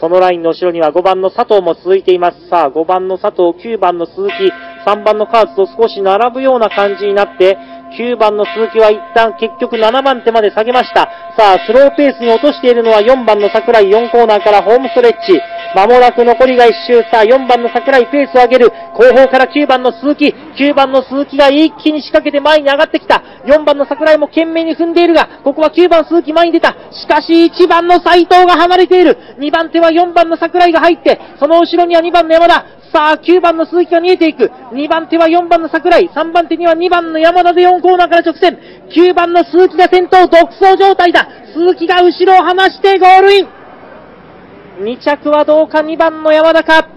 そのラインの後ろには5番の佐藤も続いています。さあ、5番の佐藤、9番の鈴木、3番のカーズと少し並ぶような感じになって、9番の鈴木は一旦結局7番手まで下げました。さあ、スローペースに落としているのは4番の桜井、4コーナーからホームストレッチ。間もなく残りが1周。さあ、4番の桜井ペースを上げる。後方から9番の鈴木。9番の鈴木が一気に仕掛けて前に上がってきた。4番の桜井も懸命に踏んでいるが、ここは9番鈴木前に出た。しかし1番の斉藤が離れている。2番手は4番の桜井が入って、その後ろには2番の山田。さあ、9番の鈴木が見えていく。2番手は4番の桜井。3番手には2番の山田で4コーナーから直線。9番の鈴木が先頭、独走状態だ。鈴木が後ろを離してゴールイン。2着はどうか？2番の山田か。